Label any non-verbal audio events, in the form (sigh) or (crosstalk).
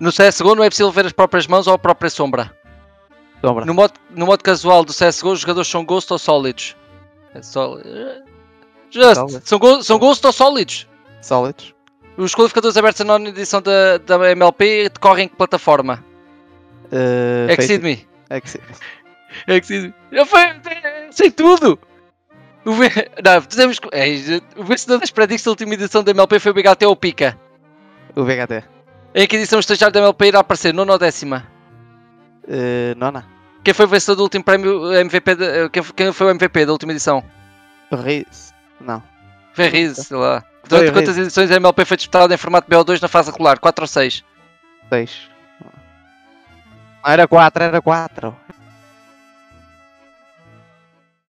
No CSGO não é possível ver as próprias mãos ou a própria sombra. Sombra. No modo, no modo casual do CSGO, os jogadores são ghost ou sólidos? É só... Just, são, go- são ghost ou sólidos? Sólidos. Os qualificadores abertos na edição da, da MLP decorrem em que plataforma? Uh, Exceed me. Exceed. Exceed me. Eu fui, sei tudo! O, ve- (laughs) não, dizemos, é, o vencedor das predictions da última edição da MLP foi o BHT ou o Pica. O VHT. Em que edição o estagiário da MLP irá aparecer? Nona ou décima? Uh, nona. Quem foi o vencedor do último prémio MVP? de- quem, foi- quem foi o MVP da última edição? Riz. Não. Foi Riz, sei lá. Foi Durante o quantas Riz. edições a MLP foi disputada em formato BO2 na fase regular? 4 ou 6? Seis. Não era quatro, era quatro.